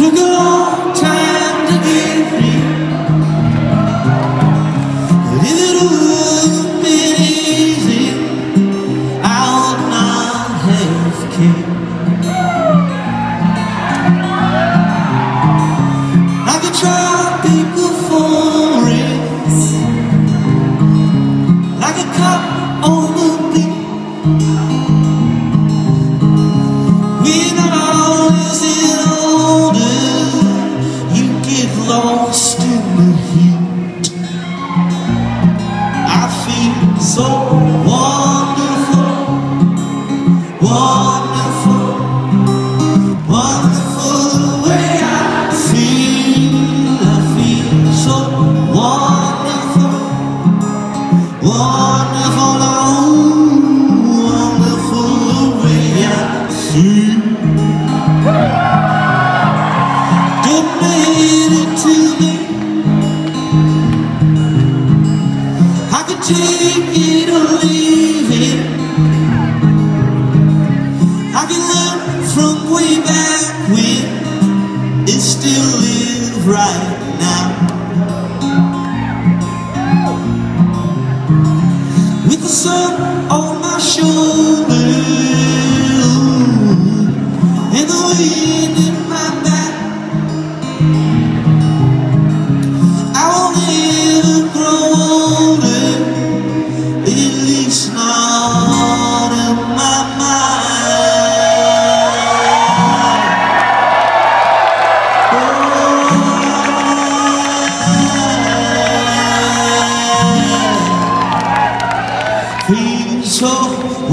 A long time to here. But if it would been easy, I would not have like a on the beat. It leave it. I can learn from way back when it still live right now. With the sun on my shoulder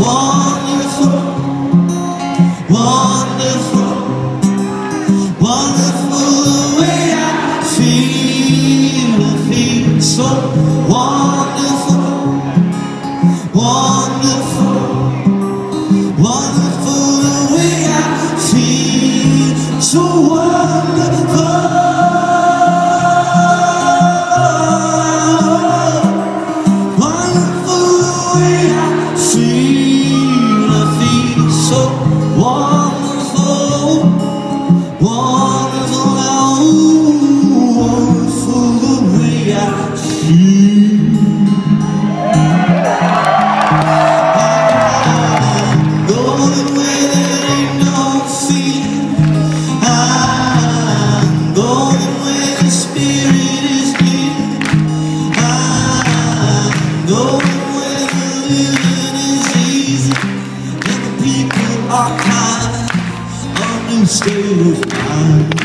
wonderful, wonderful. Wonderful the way I feel, I feel so wonderful, wonderful, wonderful the way I feel, so wonderful, wonderful the way I feel, A new state of mind.